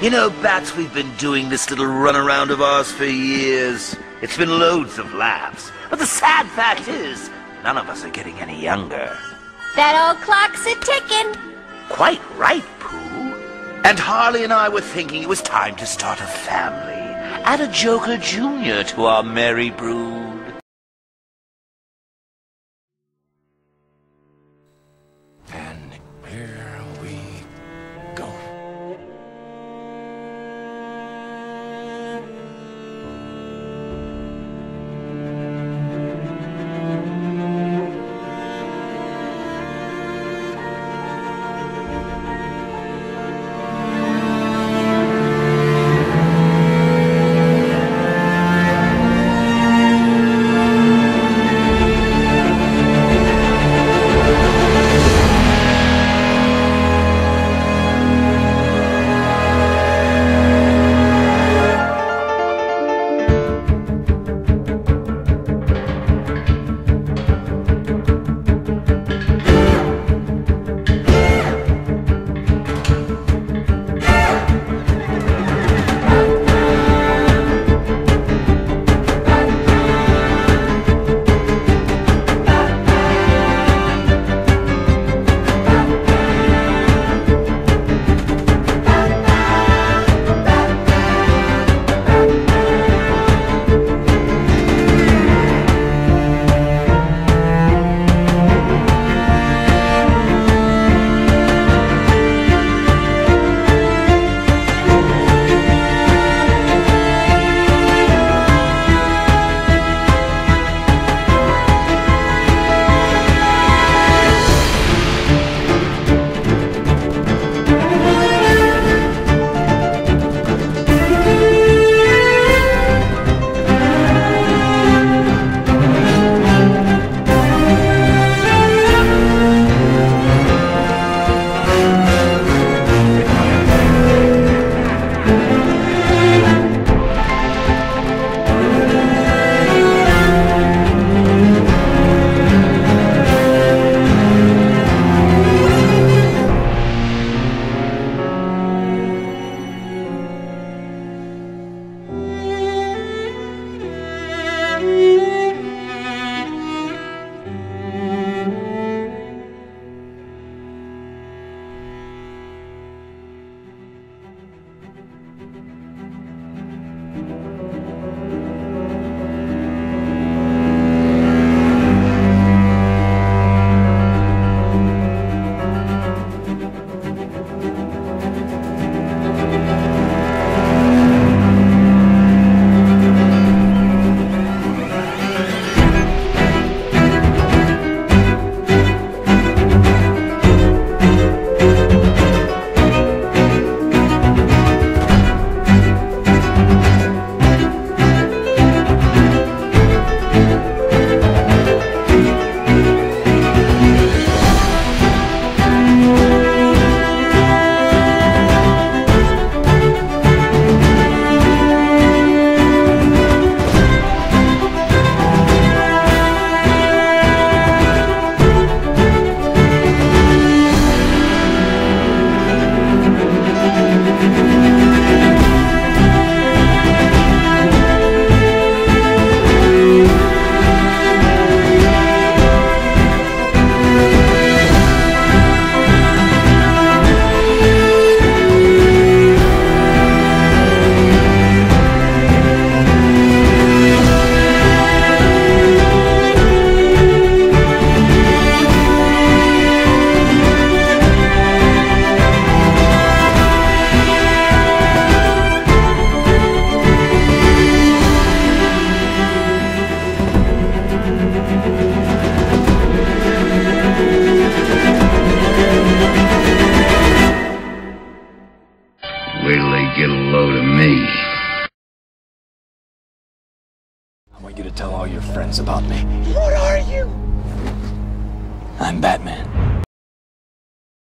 You know, Bats, we've been doing this little runaround of ours for years. It's been loads of laughs. But the sad fact is, none of us are getting any younger. That old clock's a ticking. Quite right, Pooh. And Harley and I were thinking it was time to start a family. Add a Joker Jr. to our merry brood. I want you to tell all your friends about me. What are you? I'm Batman.